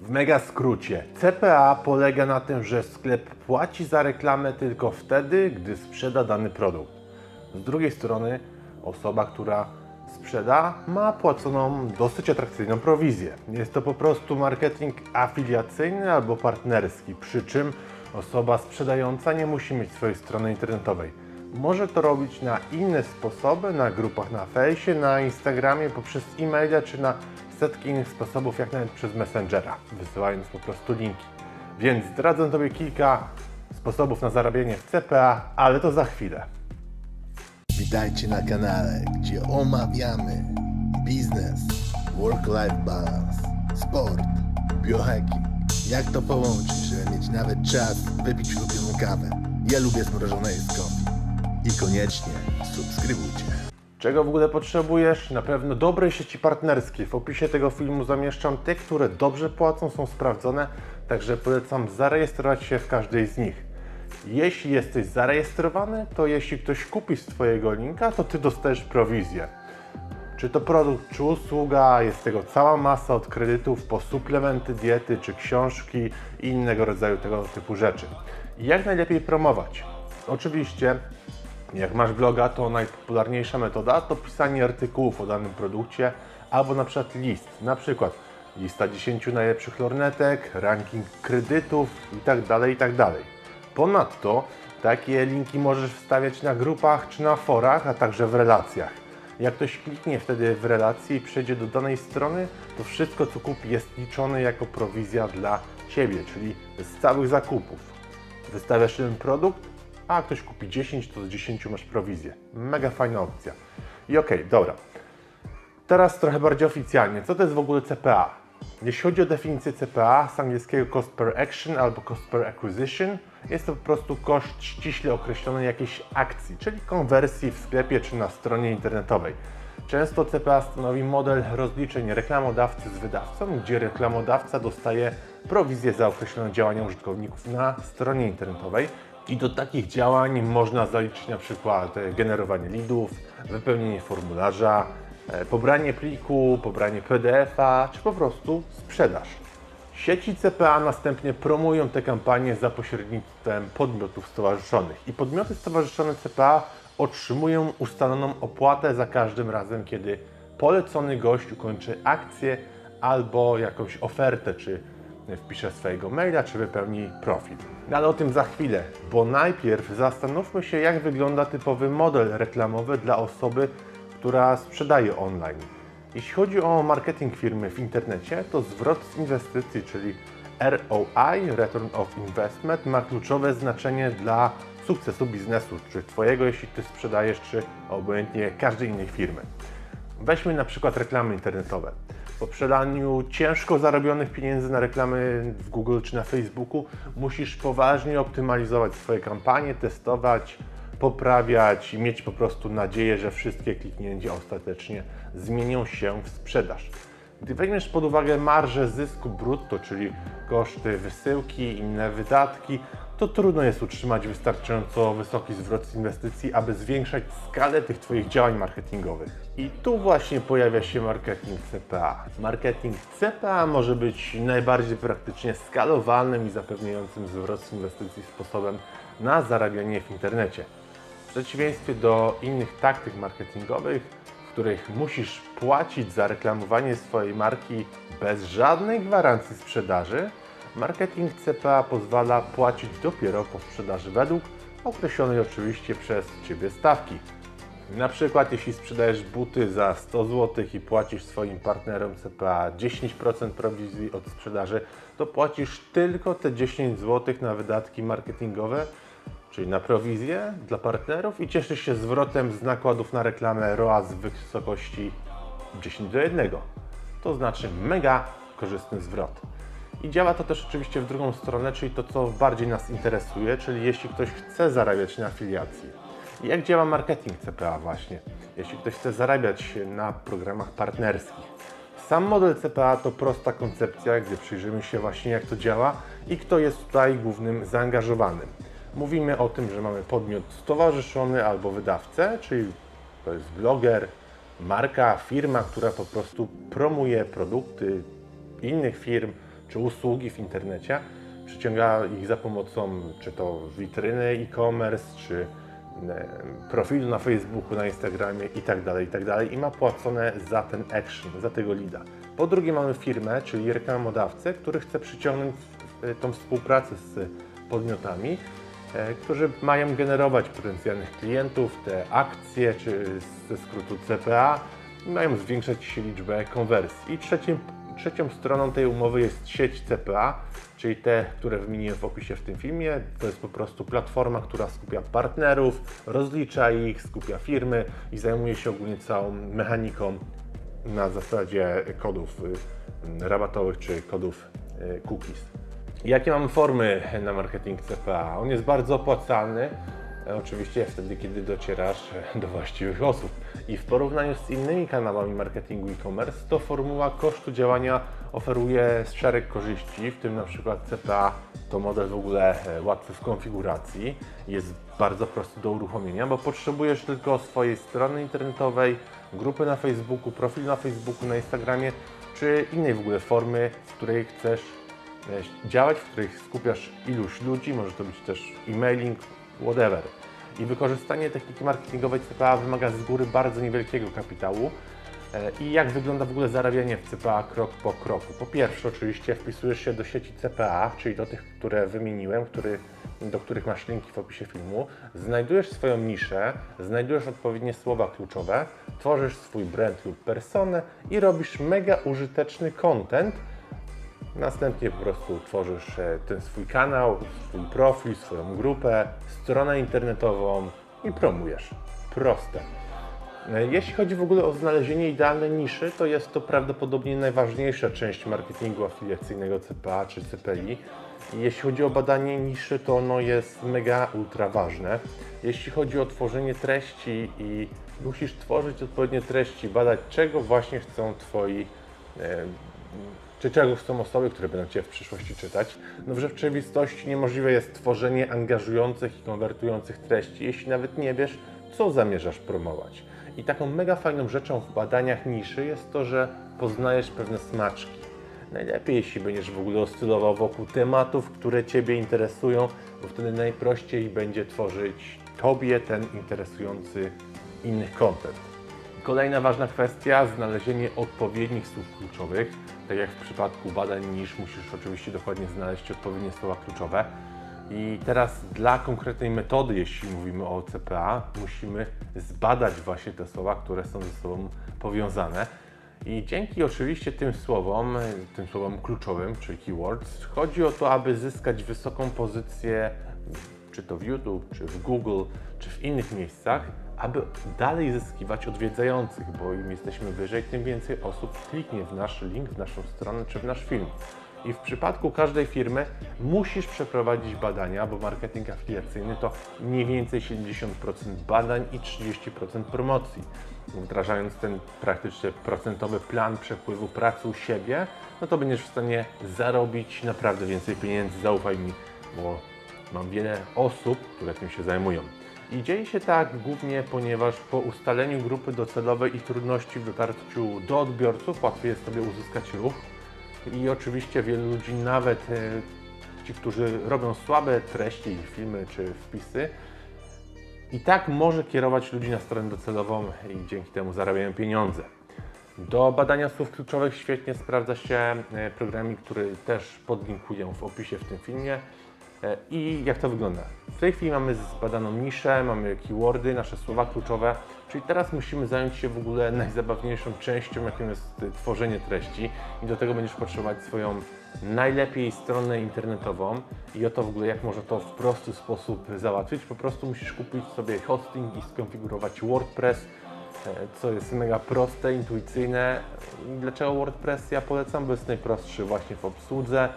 W mega skrócie, CPA polega na tym, że sklep płaci za reklamę tylko wtedy, gdy sprzeda dany produkt. Z drugiej strony, osoba, która sprzeda, ma płaconą dosyć atrakcyjną prowizję. Jest to po prostu marketing afiliacyjny albo partnerski, przy czym osoba sprzedająca nie musi mieć swojej strony internetowej. Może to robić na inne sposoby, na grupach na fejsie, na Instagramie, poprzez e-maile czy na setki innych sposobów, jak nawet przez Messengera, wysyłając po prostu linki. Więc zdradzę Tobie kilka sposobów na zarabianie w CPA, ale to za chwilę. Witajcie na kanale, gdzie omawiamy biznes, work-life balance, sport, biohacking. Jak to połączyć, żeby mieć nawet czas wypić ulubioną kawę. Ja lubię zmrożone jest coffee. I koniecznie subskrybujcie. Czego w ogóle potrzebujesz? Na pewno dobrej sieci partnerskiej. W opisie tego filmu zamieszczam te, które dobrze płacą, są sprawdzone, także polecam zarejestrować się w każdej z nich. Jeśli jesteś zarejestrowany, to jeśli ktoś kupi z Twojego linka, to Ty dostajesz prowizję. Czy to produkt, czy usługa, jest tego cała masa od kredytów po suplementy diety, czy książki i innego rodzaju tego typu rzeczy. Jak najlepiej promować? Oczywiście jak masz bloga, to najpopularniejsza metoda to pisanie artykułów o danym produkcie albo na przykład list, na przykład lista 10 najlepszych lornetek, ranking kredytów itd. itd. Ponadto takie linki możesz wstawiać na grupach czy na forach, a także w relacjach. Jak ktoś kliknie wtedy w relację i przejdzie do danej strony, to wszystko co kupi jest liczone jako prowizja dla Ciebie, czyli z całych zakupów. Wystawiasz jeden produkt, a ktoś kupi 10, to z 10 masz prowizję. Mega fajna opcja. I okej, okay, dobra. Teraz trochę bardziej oficjalnie. Co to jest w ogóle CPA? Jeśli chodzi o definicję CPA z angielskiego cost per action albo cost per acquisition, jest to po prostu koszt ściśle określony jakiejś akcji, czyli konwersji w sklepie czy na stronie internetowej. Często CPA stanowi model rozliczeń reklamodawcy z wydawcą, gdzie reklamodawca dostaje prowizję za określone działania użytkowników na stronie internetowej, i do takich działań można zaliczyć na przykład e, generowanie leadów, wypełnienie formularza, e, pobranie pliku, pobranie PDF-a, czy po prostu sprzedaż. Sieci CPA następnie promują te kampanie za pośrednictwem podmiotów stowarzyszonych i podmioty stowarzyszone CPA otrzymują ustaloną opłatę za każdym razem, kiedy polecony gość ukończy akcję albo jakąś ofertę czy wpisze swojego maila, czy wypełni profil. No ale o tym za chwilę, bo najpierw zastanówmy się, jak wygląda typowy model reklamowy dla osoby, która sprzedaje online. Jeśli chodzi o marketing firmy w internecie, to zwrot z inwestycji, czyli ROI, Return of Investment, ma kluczowe znaczenie dla sukcesu biznesu, czy Twojego, jeśli Ty sprzedajesz, czy obojętnie każdej innej firmy. Weźmy na przykład reklamy internetowe po sprzedaniu ciężko zarobionych pieniędzy na reklamy w Google czy na Facebooku musisz poważnie optymalizować swoje kampanie, testować, poprawiać i mieć po prostu nadzieję, że wszystkie kliknięcia ostatecznie zmienią się w sprzedaż. Gdy weźmiesz pod uwagę marżę zysku brutto, czyli koszty wysyłki, i inne wydatki, to trudno jest utrzymać wystarczająco wysoki zwrot z inwestycji, aby zwiększać skalę tych Twoich działań marketingowych. I tu właśnie pojawia się marketing CPA. Marketing CPA może być najbardziej praktycznie skalowalnym i zapewniającym zwrot z inwestycji sposobem na zarabianie w internecie. W przeciwieństwie do innych taktyk marketingowych, w których musisz płacić za reklamowanie swojej marki bez żadnej gwarancji sprzedaży, Marketing CPA pozwala płacić dopiero po sprzedaży według określonej oczywiście przez Ciebie stawki. Na przykład jeśli sprzedajesz buty za 100 zł i płacisz swoim partnerom CPA 10% prowizji od sprzedaży, to płacisz tylko te 10 zł na wydatki marketingowe, czyli na prowizję dla partnerów i cieszysz się zwrotem z nakładów na reklamę ROAS w wysokości 10 do 1. To znaczy mega korzystny zwrot. I działa to też oczywiście w drugą stronę, czyli to, co bardziej nas interesuje, czyli jeśli ktoś chce zarabiać na afiliacji. Jak działa marketing CPA właśnie? Jeśli ktoś chce zarabiać na programach partnerskich. Sam model CPA to prosta koncepcja, gdzie przyjrzymy się właśnie jak to działa i kto jest tutaj głównym zaangażowanym. Mówimy o tym, że mamy podmiot stowarzyszony albo wydawcę, czyli to jest bloger, marka, firma, która po prostu promuje produkty innych firm, czy usługi w internecie, przyciąga ich za pomocą czy to witryny e-commerce, czy e, profilu na Facebooku, na Instagramie i tak dalej, i tak i ma płacone za ten action, za tego leada. Po drugie mamy firmę, czyli reklamodawcę, który chce przyciągnąć e, tą współpracę z podmiotami, e, którzy mają generować potencjalnych klientów, te akcje, czy ze skrótu CPA, i mają zwiększać liczbę konwersji. I trzecim, trzecią stroną tej umowy jest sieć CPA, czyli te, które wymieniłem w opisie w tym filmie. To jest po prostu platforma, która skupia partnerów, rozlicza ich, skupia firmy i zajmuje się ogólnie całą mechaniką na zasadzie kodów y, rabatowych czy kodów y, cookies. Jakie mamy formy na marketing CPA? On jest bardzo opłacalny, oczywiście wtedy, kiedy docierasz do właściwych osób. I w porównaniu z innymi kanałami marketingu e-commerce, to formuła kosztu działania oferuje szereg korzyści, w tym na przykład CPA to model w ogóle e, łatwy w konfiguracji, jest bardzo prosty do uruchomienia, bo potrzebujesz tylko swojej strony internetowej, grupy na Facebooku, profil na Facebooku, na Instagramie, czy innej w ogóle formy, w której chcesz e, działać, w której skupiasz iluś ludzi, może to być też e-mailing, whatever. I wykorzystanie techniki marketingowej CPA wymaga z góry bardzo niewielkiego kapitału. E, I jak wygląda w ogóle zarabianie w CPA krok po kroku? Po pierwsze, oczywiście wpisujesz się do sieci CPA, czyli do tych, które wymieniłem, który, do których masz linki w opisie filmu. Znajdujesz swoją niszę, znajdujesz odpowiednie słowa kluczowe, tworzysz swój brand lub personę i robisz mega użyteczny content, Następnie po prostu tworzysz e, ten swój kanał, swój profil, swoją grupę, stronę internetową i promujesz. Proste. E, Jeśli chodzi w ogóle o znalezienie idealnej niszy, to jest to prawdopodobnie najważniejsza część marketingu afiliacyjnego CPA czy CPI. Jeśli chodzi o badanie niszy, to ono jest mega ultra ważne. Jeśli chodzi o tworzenie treści i musisz tworzyć odpowiednie treści, badać czego właśnie chcą Twoi e, czy czego chcą osoby, które będą Cię w przyszłości czytać, no w rzeczywistości niemożliwe jest tworzenie angażujących i konwertujących treści, jeśli nawet nie wiesz, co zamierzasz promować. I taką mega fajną rzeczą w badaniach niszy jest to, że poznajesz pewne smaczki. Najlepiej, jeśli będziesz w ogóle oscylował wokół tematów, które Ciebie interesują, bo wtedy najprościej będzie tworzyć Tobie ten interesujący innych content. Kolejna ważna kwestia, znalezienie odpowiednich słów kluczowych. Tak jak w przypadku badań niż musisz oczywiście dokładnie znaleźć odpowiednie słowa kluczowe. I teraz dla konkretnej metody, jeśli mówimy o CPA, musimy zbadać właśnie te słowa, które są ze sobą powiązane. I dzięki oczywiście tym słowom, tym słowom kluczowym, czyli keywords, chodzi o to, aby zyskać wysoką pozycję, czy to w YouTube, czy w Google, czy w innych miejscach, aby dalej zyskiwać odwiedzających, bo im jesteśmy wyżej, tym więcej osób kliknie w nasz link, w naszą stronę czy w nasz film. I w przypadku każdej firmy musisz przeprowadzić badania, bo marketing afiliacyjny to mniej więcej 70% badań i 30% promocji. Wdrażając ten praktycznie procentowy plan przepływu pracy u siebie, no to będziesz w stanie zarobić naprawdę więcej pieniędzy, zaufaj mi, bo mam wiele osób, które tym się zajmują. I dzieje się tak głównie, ponieważ po ustaleniu grupy docelowej i trudności w dotarciu do odbiorców łatwiej jest sobie uzyskać ruch. I oczywiście wielu ludzi, nawet e, ci, którzy robią słabe treści, filmy czy wpisy, i tak może kierować ludzi na stronę docelową i dzięki temu zarabiają pieniądze. Do badania słów kluczowych świetnie sprawdza się e, programik, który też podlinkuję w opisie w tym filmie. E, I jak to wygląda? W tej chwili mamy zbadaną niszę, mamy keywordy, nasze słowa kluczowe, czyli teraz musimy zająć się w ogóle najzabawniejszą częścią, jaką jest tworzenie treści i do tego będziesz potrzebować swoją najlepiej stronę internetową i o to w ogóle jak można to w prosty sposób załatwić. Po prostu musisz kupić sobie hosting i skonfigurować WordPress, e, co jest mega proste, intuicyjne. Dlaczego WordPress ja polecam? Bo jest najprostszy właśnie w obsłudze.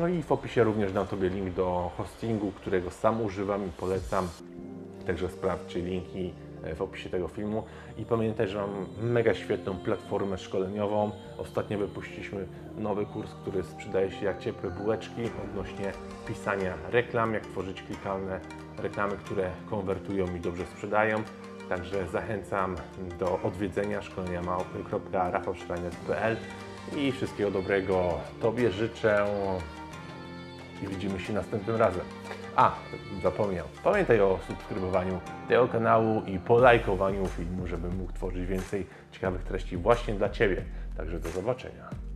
No i w opisie również dam Tobie link do hostingu, którego sam używam i polecam. Także sprawdźcie linki e, w opisie tego filmu. I pamiętaj, że mam mega świetną platformę szkoleniową. Ostatnio wypuściliśmy nowy kurs, który sprzedaje się jak ciepłe bułeczki odnośnie pisania reklam, jak tworzyć klikalne reklamy, które konwertują i dobrze sprzedają. Także zachęcam do odwiedzenia szkolenia małpy.rafałszrajner.pl I wszystkiego dobrego Tobie życzę i widzimy się następnym razem. A, zapomniał. Pamiętaj o subskrybowaniu tego kanału i polajkowaniu filmu, żebym mógł tworzyć więcej ciekawych treści właśnie dla Ciebie. Także do zobaczenia.